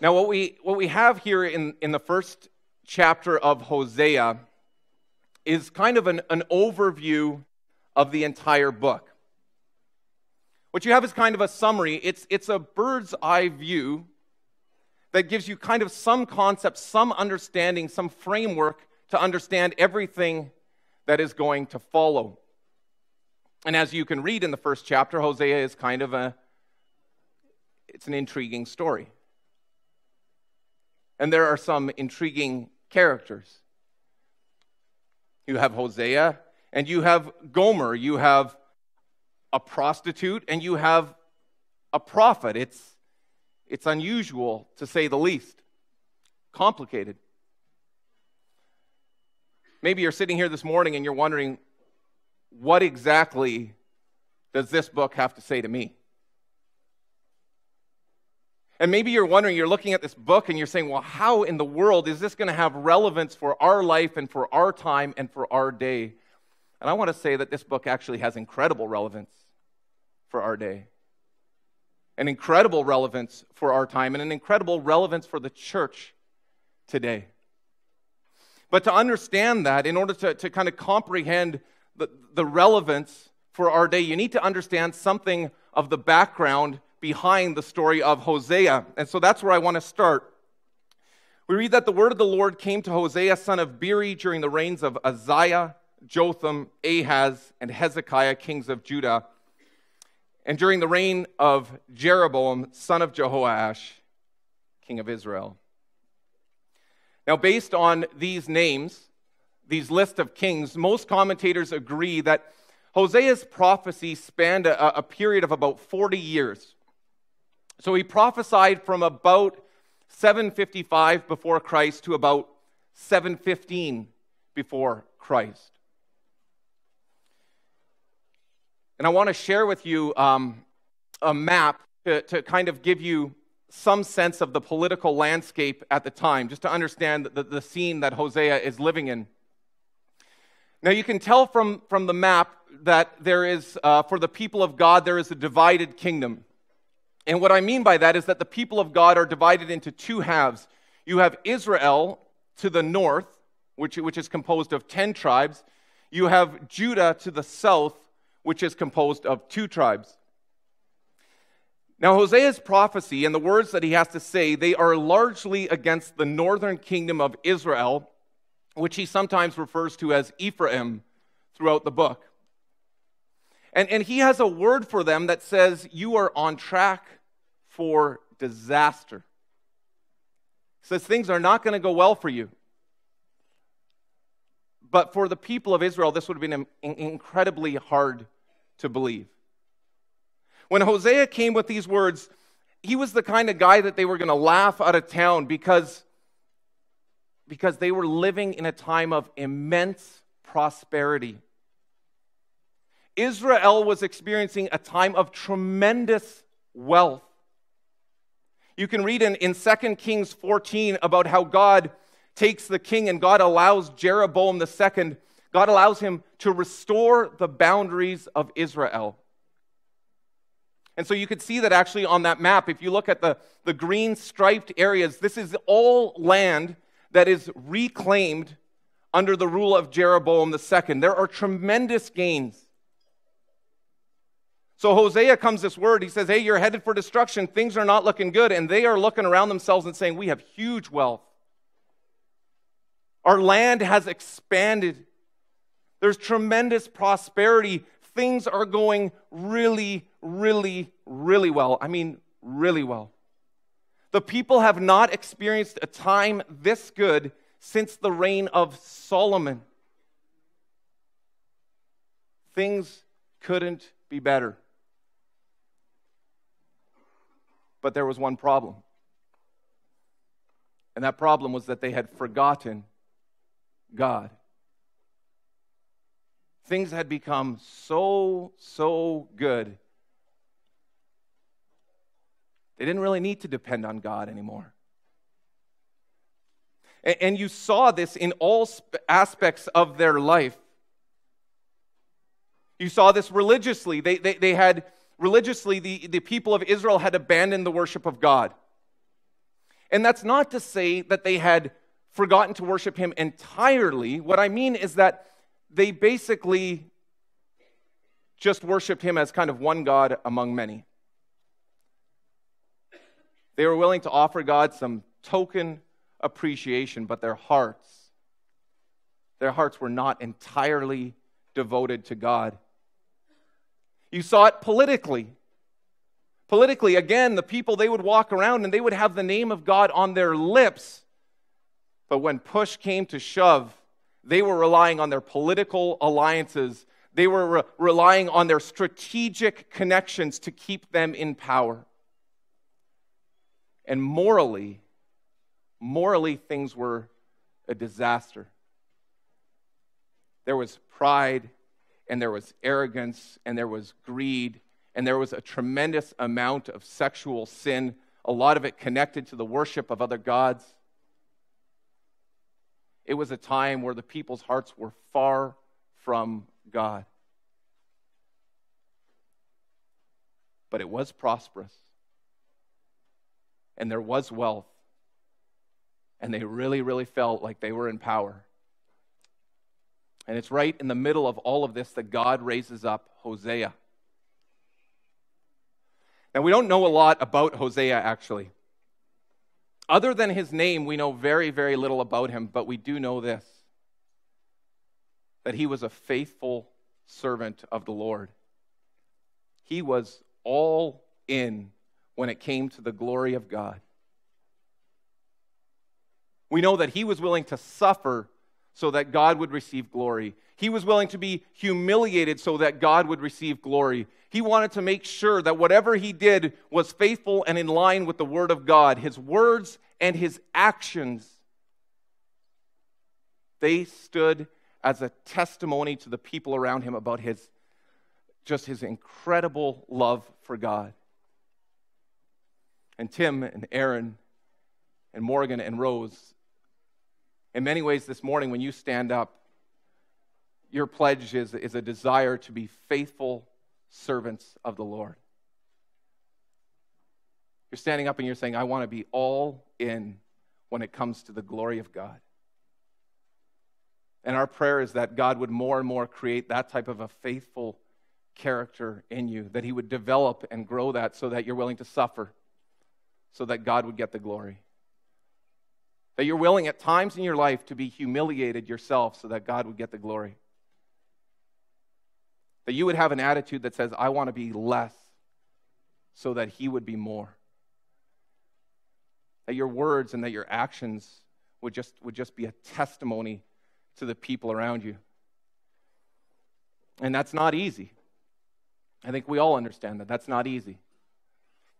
Now, what we, what we have here in, in the first chapter of Hosea is kind of an, an overview of the entire book. What you have is kind of a summary. It's, it's a bird's eye view that gives you kind of some concept, some understanding, some framework to understand everything that is going to follow. And as you can read in the first chapter, Hosea is kind of a it's an intriguing story. And there are some intriguing characters. You have Hosea and you have Gomer, you have a prostitute and you have a prophet. It's, it's unusual to say the least, complicated. Maybe you're sitting here this morning and you're wondering, what exactly does this book have to say to me? And maybe you're wondering, you're looking at this book and you're saying, well, how in the world is this going to have relevance for our life and for our time and for our day? And I want to say that this book actually has incredible relevance for our day, an incredible relevance for our time, and an incredible relevance for the church today. But to understand that, in order to, to kind of comprehend the, the relevance for our day, you need to understand something of the background behind the story of Hosea. And so that's where I want to start. We read that the word of the Lord came to Hosea, son of Beeri, during the reigns of Uzziah, Jotham, Ahaz, and Hezekiah, kings of Judah, and during the reign of Jeroboam, son of Jehoash, king of Israel. Now, based on these names, these list of kings, most commentators agree that Hosea's prophecy spanned a, a, period of about 40 years. So he prophesied from about 755 before Christ to about 715 before Christ. And I want to share with you um, a map to, to kind of give you some sense of the political landscape at the time, just to understand the, the scene that Hosea is living in. Now, you can tell from, from the map that there is, uh, for the people of God, there is a divided kingdom. And what I mean by that is that the people of God are divided into two halves. You have Israel to the north, which, which is composed of 10 tribes. You have Judah to the south, which is composed of two tribes. Now, Hosea's prophecy and the words that he has to say, they are largely against the northern kingdom of Israel, which he sometimes refers to as Ephraim throughout the book. And, and he has a word for them that says, You are on track for disaster. He says, Things are not going to go well for you. But for the people of Israel, this would have been incredibly hard to believe. When Hosea came with these words, he was the kind of guy that they were going to laugh out of town because, because they were living in a time of immense prosperity. Israel was experiencing a time of tremendous wealth. You can read in, in 2 Kings 14 about how God takes the king and God allows Jeroboam II, God allows him to restore the boundaries of Israel. And so you could see that actually on that map, if you look at the, the green striped areas, this is all land that is reclaimed under the rule of Jeroboam II. There are tremendous gains. So Hosea comes this word. He says, Hey, you're headed for destruction. Things are not looking good. And they are looking around themselves and saying, We have huge wealth. Our land has expanded. There's tremendous prosperity. Things are going really, really, really well. I mean, really well. The people have not experienced a time this good since the reign of Solomon. Things couldn't be better. But there was one problem. And that problem was that they had forgotten God. Things had become so, so good. They didn't really need to depend on God anymore. And you saw this in all aspects of their life. You saw this religiously. They, they, they had religiously, the, the people of Israel had abandoned the worship of God. And that's not to say that they had forgotten to worship him entirely. What I mean is that they basically just worshiped him as kind of one God among many. They were willing to offer God some token appreciation, but their hearts, their hearts were not entirely devoted to God. You saw it politically. Politically, again, the people, they would walk around and they would have the name of God on their lips. But when push came to shove, they were relying on their political alliances. They were re- relying on their strategic connections to keep them in power. And morally, morally, things were a disaster. There was pride, and there was arrogance, and there was greed, and there was a tremendous amount of sexual sin, a lot of it connected to the worship of other gods. It was a time where the people's hearts were far from God. But it was prosperous, and there was wealth, and they really, really felt like they were in power. And it's right in the middle of all of this that God raises up Hosea. Now, we don't know a lot about Hosea, actually. Other than his name, we know very, very little about him, but we do know this that he was a faithful servant of the Lord. He was all in when it came to the glory of God. We know that he was willing to suffer so that God would receive glory. He was willing to be humiliated so that God would receive glory. He wanted to make sure that whatever he did was faithful and in line with the Word of God. His words and his actions, they stood as a testimony to the people around him about his just his incredible love for God. And Tim and Aaron and Morgan and Rose, in many ways this morning when you stand up, your pledge is, is a desire to be faithful servants of the Lord. You're standing up and you're saying, I want to be all in when it comes to the glory of God. And our prayer is that God would more and more create that type of a faithful character in you, that He would develop and grow that so that you're willing to suffer, so that God would get the glory. That you're willing at times in your life to be humiliated yourself so that God would get the glory. That you would have an attitude that says, I want to be less so that He would be more. That your words and that your actions would just, would just be a testimony to the people around you. And that's not easy. I think we all understand that. That's not easy.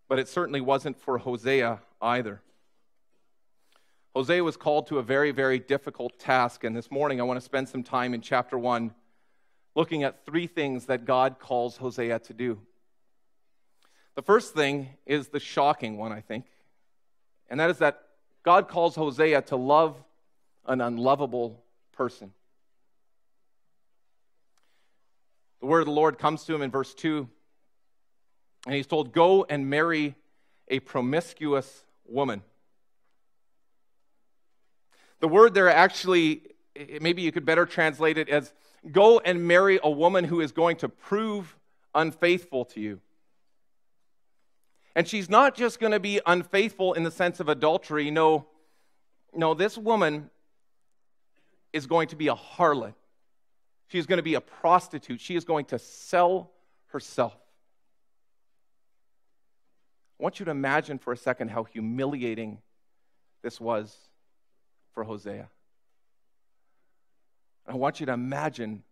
But it certainly wasn't for Hosea either. Hosea was called to a very, very difficult task. And this morning I want to spend some time in chapter 1 looking at three things that God calls Hosea to do. The first thing is the shocking one, I think, and that is that God calls Hosea to love an unlovable person. The word of the Lord comes to him in verse 2, and he's told, Go and marry a promiscuous woman. The word there actually, eh, maybe you could better translate it as go and marry a woman who is going to prove unfaithful to you. And she's not just going to be unfaithful in the sense of adultery. No, no, this woman is going to be a harlot. She's going to be a prostitute. She is going to sell herself. I want you to imagine for a second how humiliating this was for Hosea. I want you to imagine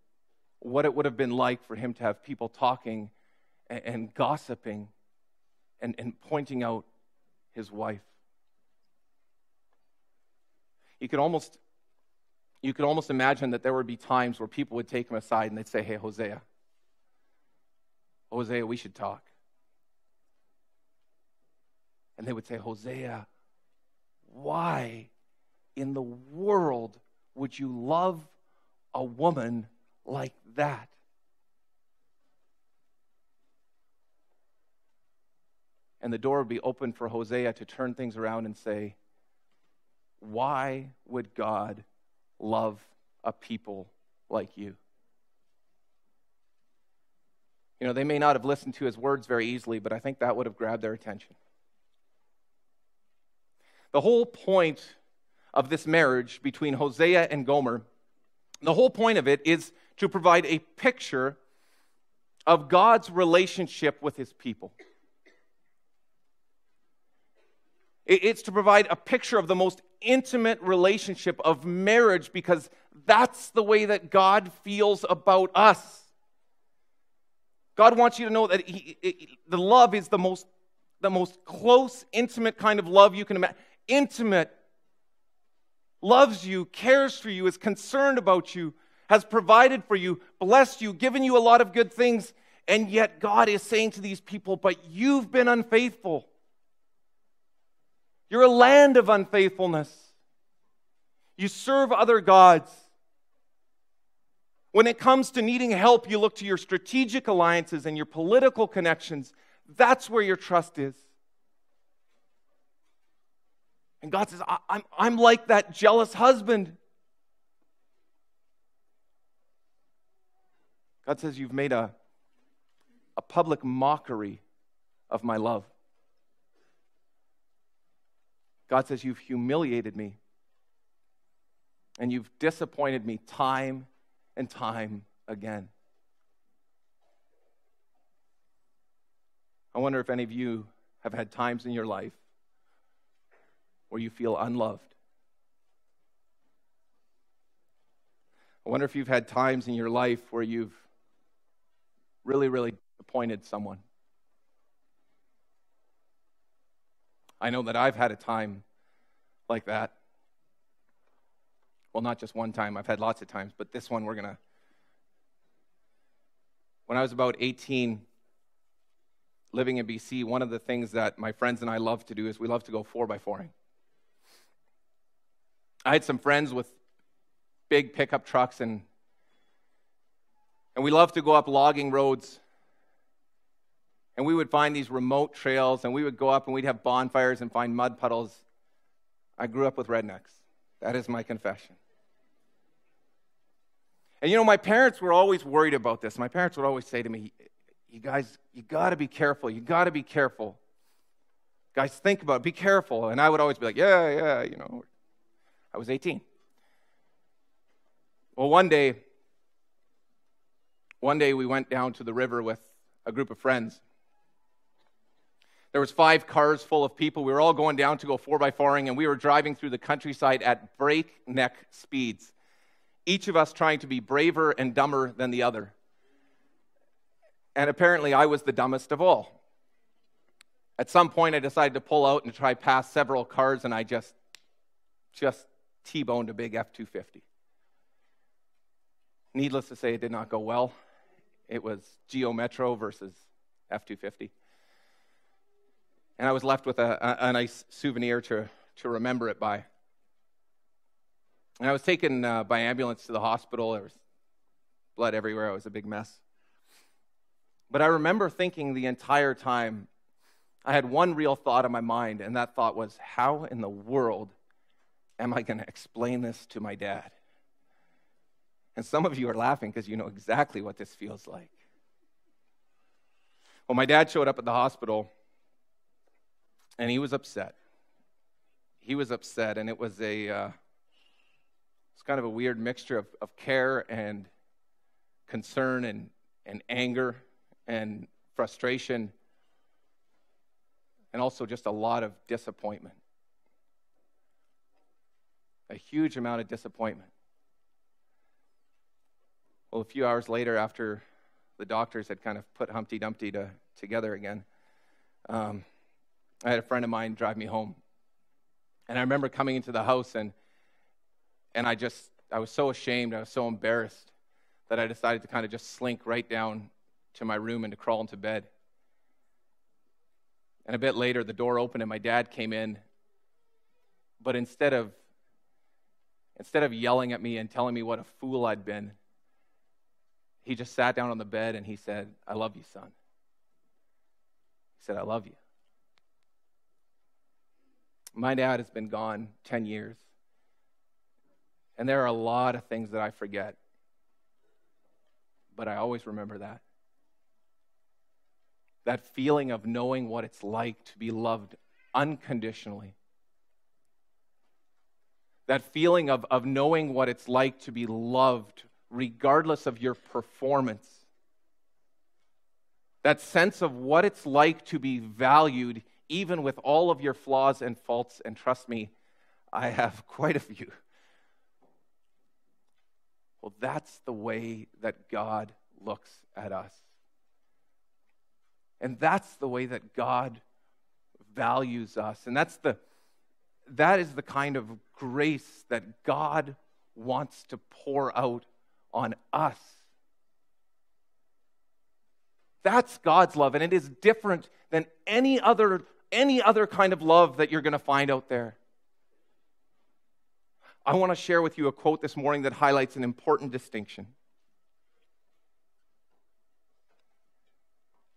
what it would have been like for him to have people talking and, and gossiping and, and pointing out his wife. You could almost you could almost imagine that there would be times where people would take him aside and they'd say, Hey, Hosea, Hosea, we should talk. And they would say, Hosea, why in the world would you love a woman like that? And the door would be open for Hosea to turn things around and say, Why would God love a people like you? You know, they may not have listened to his words very easily, but I think that would have grabbed their attention. The whole point of this marriage between Hosea and Gomer, the whole point of it is to provide a picture of God's relationship with his people. It's to provide a picture of the most intimate relationship of marriage because that's the way that God feels about us. God wants you to know that he, he, the love is the most, the most close, intimate kind of love you can imagine. Intimate, loves you, cares for you, is concerned about you, has provided for you, blessed you, given you a lot of good things. And yet God is saying to these people, but you've been unfaithful. You're a land of unfaithfulness. You serve other gods. When it comes to needing help, you look to your strategic alliances and your political connections. That's where your trust is. And God says, I'm, I'm like that jealous husband. God says, You've made a, a public mockery of my love. God says, You've humiliated me and you've disappointed me time and time again. I wonder if any of you have had times in your life where you feel unloved. I wonder if you've had times in your life where you've really, really disappointed someone. I know that I've had a time like that. Well, not just one time, I've had lots of times, but this one we're going to. When I was about 18, living in BC, one of the things that my friends and I love to do is we love to go 4 by 4 I had some friends with big pickup trucks, and, and we loved to go up logging roads and we would find these remote trails and we would go up and we'd have bonfires and find mud puddles. I grew up with rednecks. That is my confession. And you know, my parents were always worried about this. My parents would always say to me, You guys, you got to be careful. You got to be careful. Guys, think about it. Be careful. And I would always be like, Yeah, yeah, you know. I was 18. Well, one day, one day we went down to the river with a group of friends. There was five cars full of people. We were all going down to go four by fouring, and we were driving through the countryside at breakneck speeds. Each of us trying to be braver and dumber than the other. And apparently, I was the dumbest of all. At some point, I decided to pull out and try past several cars, and I just, just T-boned a big F-250. Needless to say, it did not go well. It was Geo Metro versus F-250 and I was left with a, a, a nice souvenir to, to remember it by. And I was taken uh, by ambulance to the hospital. There was blood everywhere. It was a big mess. But I remember thinking the entire time, I had one real thought in my mind, and that thought was, how in the world am I going to explain this to my dad? And some of you are laughing because you know exactly what this feels like. Well, my dad showed up at the hospital and he was upset. He was upset, and it was a uh, it's kind of a weird mixture of, of care and concern and, and anger and frustration, and also just a lot of disappointment. A huge amount of disappointment. Well, a few hours later, after the doctors had kind of put Humpty Dumpty to, together again, um, I had a friend of mine drive me home. And I remember coming into the house and and I just I was so ashamed, I was so embarrassed that I decided to kind of just slink right down to my room and to crawl into bed. And a bit later the door opened and my dad came in. But instead of instead of yelling at me and telling me what a fool I'd been, he just sat down on the bed and he said, I love you, son. He said, I love you. My dad has been gone 10 years. And there are a lot of things that I forget. But I always remember that. That feeling of knowing what it's like to be loved unconditionally. That feeling of, of knowing what it's like to be loved regardless of your performance. That sense of what it's like to be valued even with all of your flaws and faults. And trust me, I have quite a few. Well, that's the way that God looks at us. And that's the way that God values us. And that's the that is the kind of grace that God wants to pour out on us. That's God's love and it is different than any other any other kind of love that you're going to find out there. I want to share with you a quote this morning that highlights an important distinction.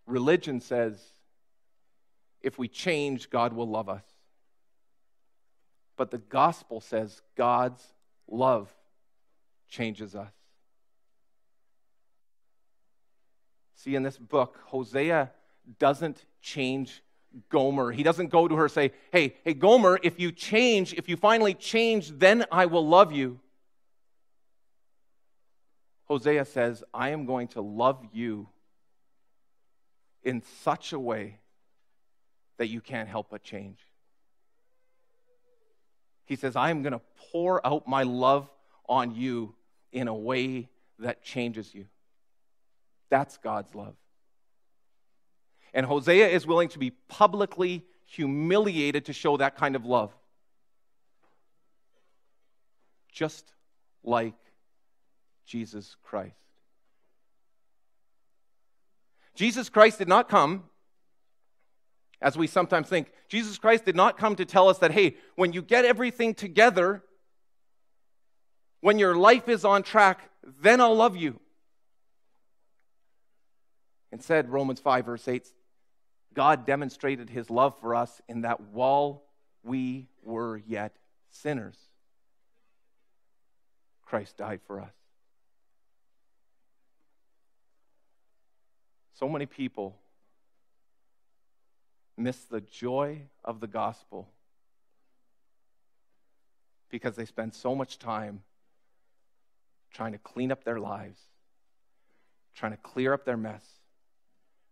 Religion says if we change, God will love us. But the gospel says God's love changes us. See, in this book, Hosea doesn't change Gomer. He doesn't go to her say, Hey, hey, Gomer, if you change, if you finally change, then I will love you. Hosea says, I am going to love you in such a way that you can't help but change. He says, I am going to pour out my love on you in a way that changes you. That's God's love. And Hosea is willing to be publicly humiliated to show that kind of love. Just like Jesus Christ. Jesus Christ did not come, as we sometimes think, Jesus Christ did not come to tell us that, hey, when you get everything together, when your life is on track, then I'll love you. Instead, Romans 5, verse 8 God demonstrated his love for us in that while we were yet sinners, Christ died for us. So many people miss the joy of the gospel because they spend so much time trying to clean up their lives, trying to clear up their mess,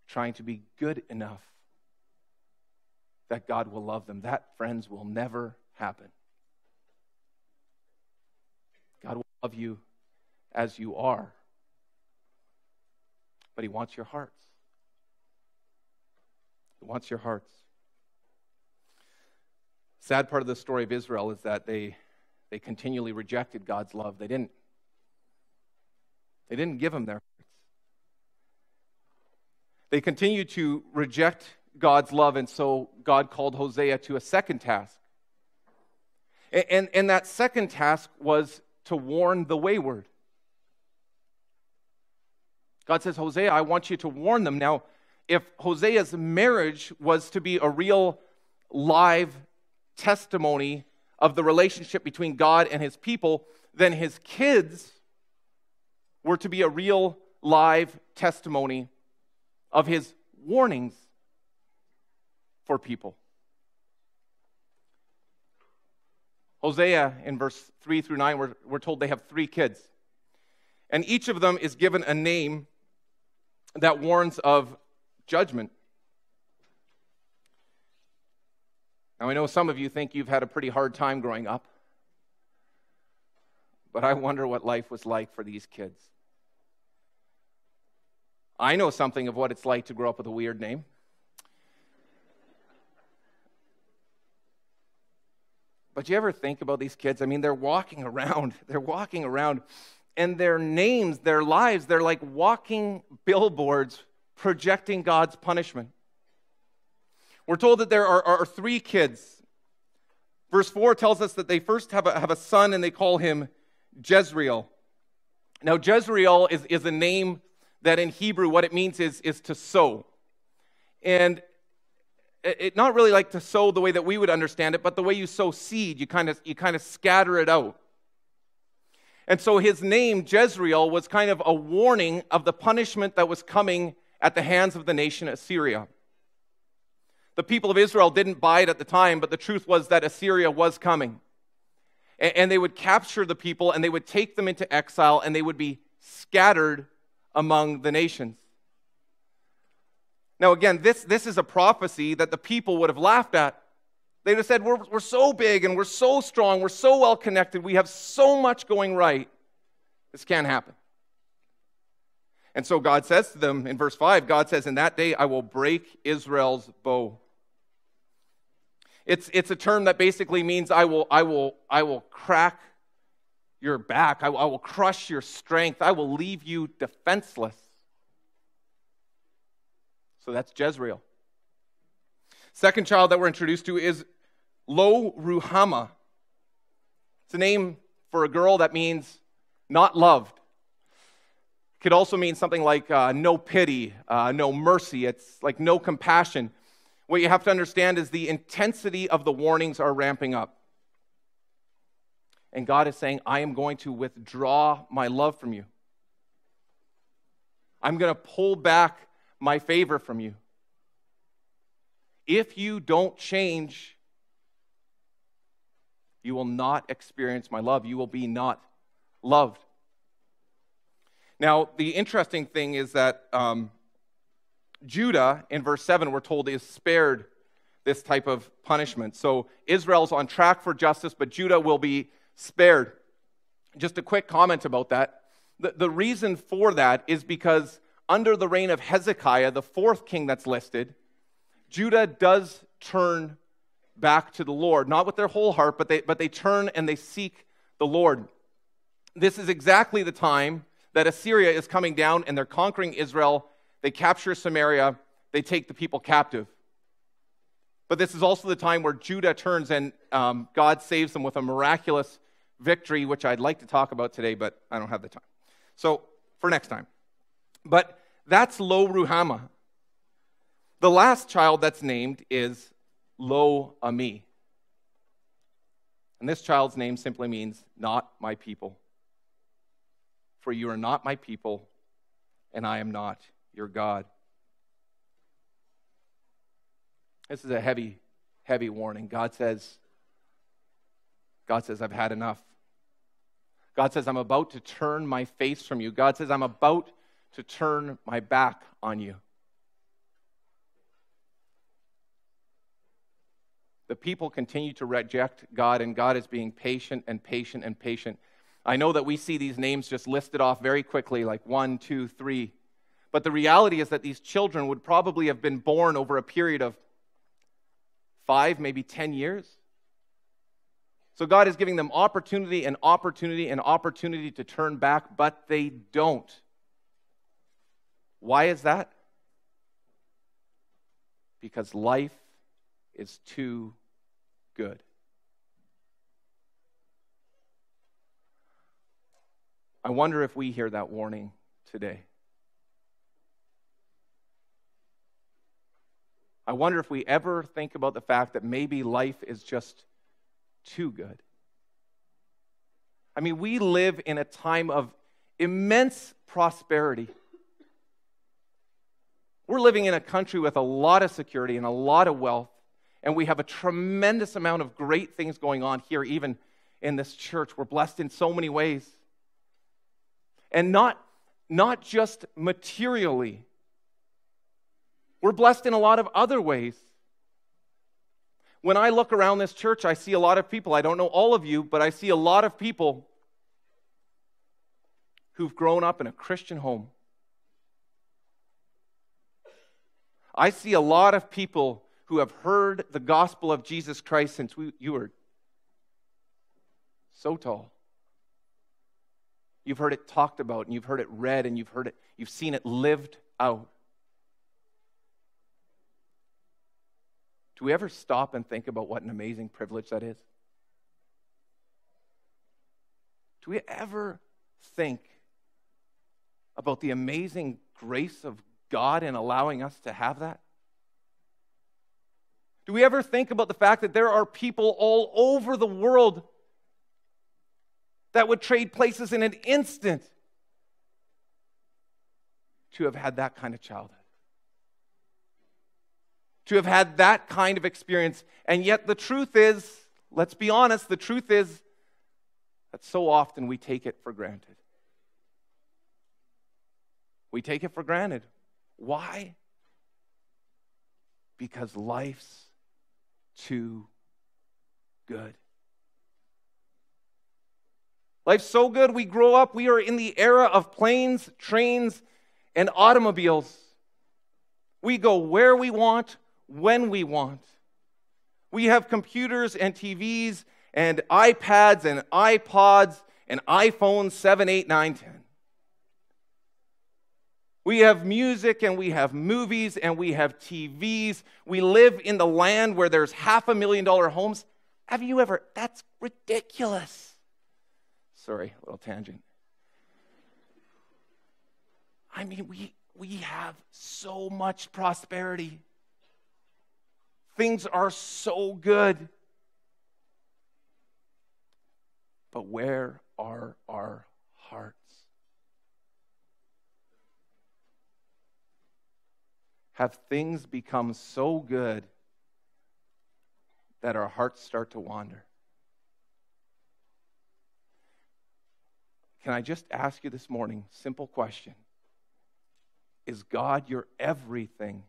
trying to be good enough that God will love them. That, friends, will never happen. God will love you as you are, but He wants your hearts. He wants your hearts. Sad part of the story of Israel is that they, they continually rejected God's love. They didn't. They didn't give him their hearts. They continued to reject God's love, and so God called Hosea to a second task. And, and, and that second task was to warn the wayward. God says, Hosea, I want you to warn them. Now, if Hosea's marriage was to be a real live testimony of the relationship between God and his people, then his kids were to be a real live testimony of his warnings for people. Hosea, in verse 3 through 9, we're, we're told they have three kids. And each of them is given a name that warns of judgment. Now, I know some of you think you've had a pretty hard time growing up, but I wonder what life was like for these kids. I know something of what it's like to grow up with a weird name. But you ever think about these kids? I mean, they're walking around, they're walking around, and their names, their lives, they're like walking billboards projecting God's punishment. We're told that there are, are three kids. Verse 4 tells us that they first have a, have a son and they call him Jezreel. Now, Jezreel is, is a name that in Hebrew, what it means is, is to sow. And it, not really like to sow the way that we would understand it, but the way you sow seed, you kind of you kind of scatter it out. And so his name, Jezreel, was kind of a warning of the punishment that was coming at the hands of the nation Assyria. The people of Israel didn't buy it at the time, but the truth was that Assyria was coming. And they would capture the people and they would take them into exile and they would be scattered among the nations. Now, again, this, this is a prophecy that the people would have laughed at. They'd have said, we're, we're so big and we're so strong, we're so well connected, we have so much going right. This can't happen. And so God says to them in verse 5 God says, In that day I will break Israel's bow. It's, it's a term that basically means I will, I will, I will crack your back, I, I will crush your strength, I will leave you defenseless. So that's Jezreel. Second child that we're introduced to is Lo Ruhamah. It's a name for a girl that means not loved. Could also mean something like uh, no pity, uh, no mercy. It's like no compassion. What you have to understand is the intensity of the warnings are ramping up. And God is saying, I am going to withdraw my love from you. I'm going to pull back my favor from you. If you don't change, you will not experience my love. You will be not loved. Now, the interesting thing is that um, Judah, in verse 7, we're told, is spared this type of punishment. So Israel's on track for justice, but Judah will be spared. Just a quick comment about that. The, the reason for that is because under the reign of Hezekiah, the fourth king that's listed, Judah does turn back to the Lord, not with their whole heart, but they, but they turn and they seek the Lord. This is exactly the time that Assyria is coming down and they're conquering Israel. They capture Samaria, they take the people captive. But this is also the time where Judah turns and um, God saves them with a miraculous victory, which I'd like to talk about today, but I don't have the time. So for next time. But that's Lo Ruhamah. The last child that's named is Lo Ami. And this child's name simply means not my people. For you are not my people, and I am not your God. This is a heavy, heavy warning. God says, God says, I've had enough. God says, I'm about to turn my face from you. God says, I'm about to turn my back on you. the people continue to reject God, and God is being patient and patient and patient. I know that we see these names just listed off very quickly, like one, two, three. But the reality is that these children would probably have been born over a period of five, maybe 10 years. So God is giving them opportunity and opportunity and opportunity to turn back, but they don't. Why is that? Because life is too good. I wonder if we hear that warning today. I wonder if we ever think about the fact that maybe life is just too good. I mean, we live in a time of immense prosperity. We're living in a country with a lot of security and a lot of wealth and we have a tremendous amount of great things going on here, even in this church. We're blessed in so many ways. And not, not just materially, we're blessed in a lot of other ways. When I look around this church, I see a lot of people. I don't know all of you, but I see a lot of people who've grown up in a Christian home. I see a lot of people who have heard the gospel of Jesus Christ since we, you were so tall. You've heard it talked about, and you've heard it read, and you've heard it, you've seen it lived out. Do we ever stop and think about what an amazing privilege that is? Do we ever think about the amazing grace of God in allowing us to have that? Do we ever think about the fact that there are people all over the world that would trade places in an instant to have had that kind of childhood, to have had that kind of experience. And yet, the truth is, let's be honest, the truth is that so often we take it for granted. We take it for granted. Why? Because life's too good. Life's so good, we grow up, we are in the era of planes, trains, and automobiles. We go where we want, when we want. We have computers and TVs and iPads and iPods and iPhones 7, 8, 9, 10. We have music and we have movies and we have TVs. We live in the land where there's half a million dollar homes. Have you ever? That's ridiculous. Sorry, a little tangent. I mean, we, we have so much prosperity. Things are so good. But where are our hearts? Have things become so good that our hearts start to wander? Can I just ask you this morning, simple question? Is God your everything?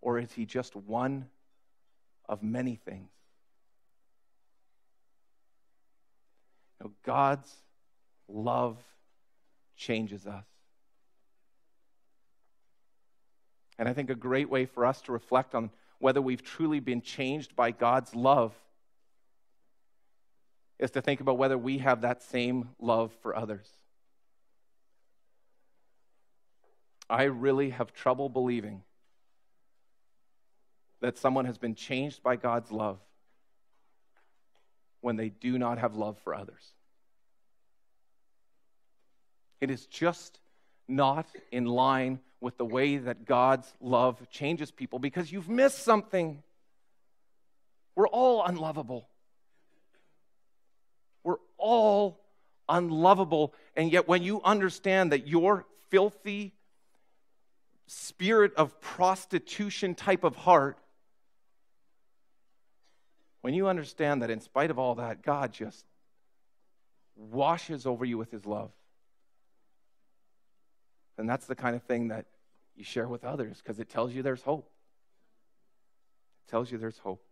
Or is he just one of many things? God's love changes us. And I think a great way for us to reflect on whether we've truly been changed by God's love is to think about whether we have that same love for others. I really have trouble believing that someone has been changed by God's love when they do not have love for others. It is just not in line with the way that God's love changes people because you've missed something. We're all unlovable. All unlovable. And yet, when you understand that your filthy spirit of prostitution type of heart, when you understand that in spite of all that, God just washes over you with his love, then that's the kind of thing that you share with others because it tells you there's hope. It tells you there's hope.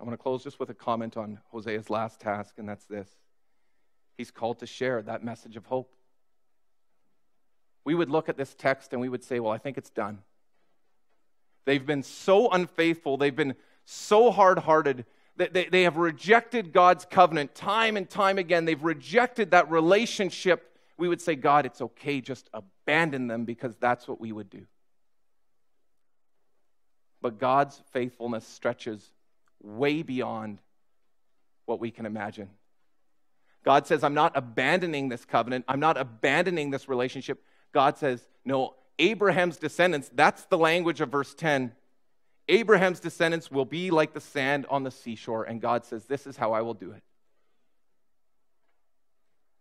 I'm going to close just with a comment on Hosea's last task, and that's this. He's called to share that message of hope. We would look at this text and we would say, Well, I think it's done. They've been so unfaithful, they've been so hard hearted, they, they have rejected God's covenant time and time again. They've rejected that relationship. We would say, God, it's okay, just abandon them because that's what we would do. But God's faithfulness stretches way beyond what we can imagine. God says, I'm not abandoning this covenant. I'm not abandoning this relationship. God says, No, Abraham's descendants, that's the language of verse 10. Abraham's descendants will be like the sand on the seashore. And God says, This is how I will do it.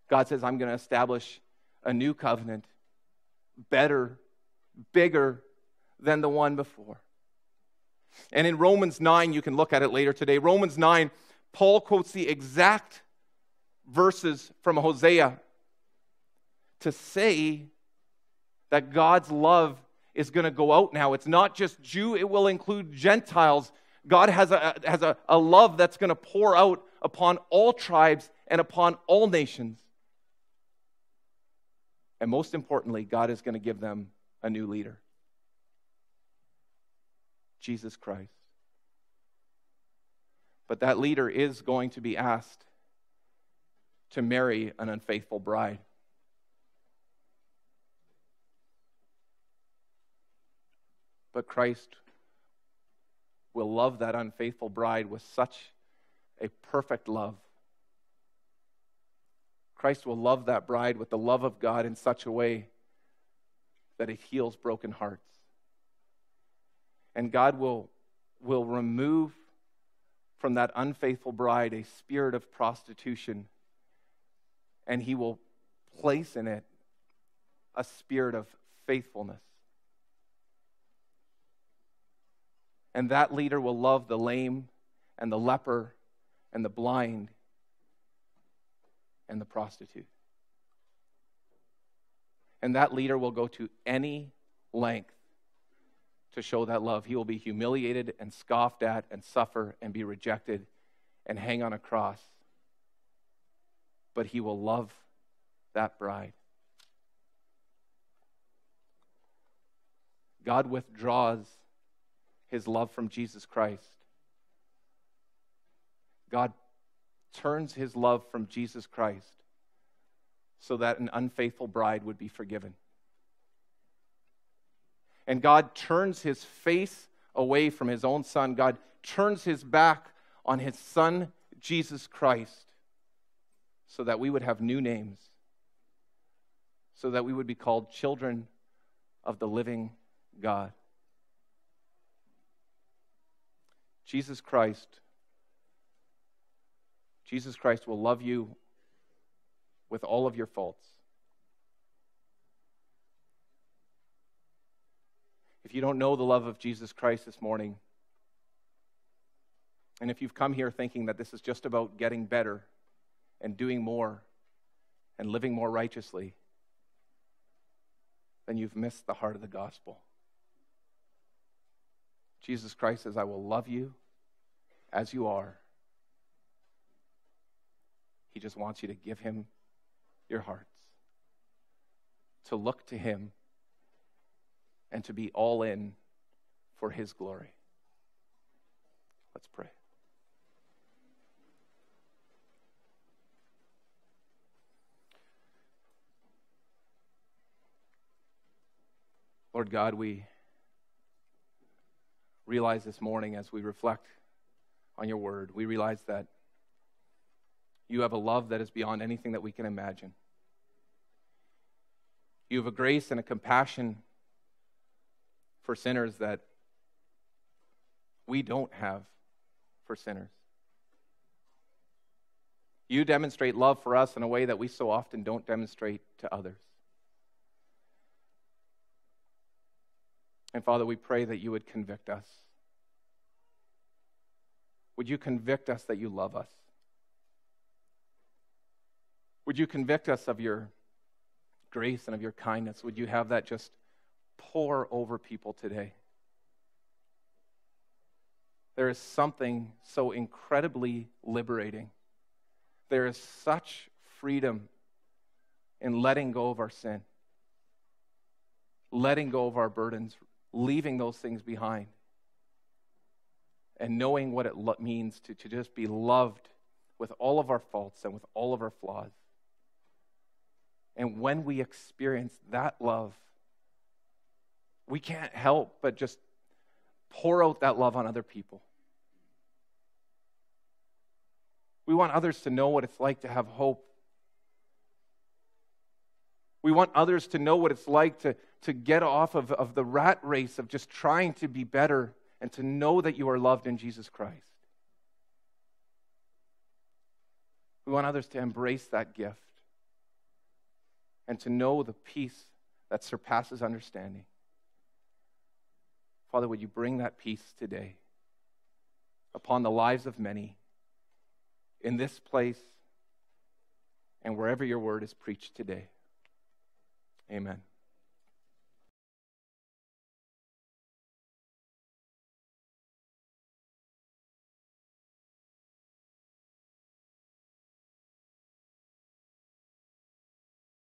God says, I'm going to establish a new covenant, better, bigger than the one before. And in Romans 9, you can look at it later today. Romans 9, Paul quotes the exact verses from Hosea to say that God's love is going to go out now. It's not just Jew, it will include Gentiles. God has a, has a, a love that's going to pour out upon all tribes and upon all nations. And most importantly, God is going to give them a new leader. Jesus Christ. But that leader is going to be asked to marry an unfaithful bride. But Christ will love that unfaithful bride with such a perfect love. Christ will love that bride with the love of God in such a way that it heals broken hearts and God will, will remove from that unfaithful bride a spirit of prostitution, and he will place in it a spirit of faithfulness. And that leader will love the lame and the leper and the blind and the prostitute. And that leader will go to any length to show that love. He will be humiliated and scoffed at and suffer and be rejected and hang on a cross. But he will love that bride. God withdraws his love from Jesus Christ. God turns his love from Jesus Christ so that an unfaithful bride would be forgiven. And God turns his face away from his own son. God turns his back on his son, Jesus Christ, so that we would have new names, so that we would be called children of the living God. Jesus Christ, Jesus Christ will love you with all of your faults. If you don't know the love of Jesus Christ this morning, and if you've come here thinking that this is just about getting better and doing more and living more righteously, then you've missed the heart of the gospel. Jesus Christ says, I will love you as you are. He just wants you to give him your hearts, to look to him, and to be all in for his glory. Let's pray. Lord God, we realize this morning as we reflect on your word, we realize that you have a love that is beyond anything that we can imagine. You have a grace and a compassion for sinners that we don't have for sinners. You demonstrate love for us in a way that we so often don't demonstrate to others. And Father, we pray that you would convict us. Would you convict us that you love us? Would you convict us of your grace and of your kindness? Would you have that just pour over people today? There is something so incredibly liberating. There is such freedom in letting go of our sin, letting go of our burdens, leaving those things behind and knowing what it lo- means to, to just be loved with all of our faults and with all of our flaws. And when we experience that love, we can't help but just pour out that love on other people. We want others to know what it's like to have hope. We want others to know what it's like to, to get off of, of the rat race of just trying to be better and to know that you are loved in Jesus Christ. We want others to embrace that gift and to know the peace that surpasses understanding. Father, would you bring that peace today upon the lives of many in this place and wherever your word is preached today? Amen.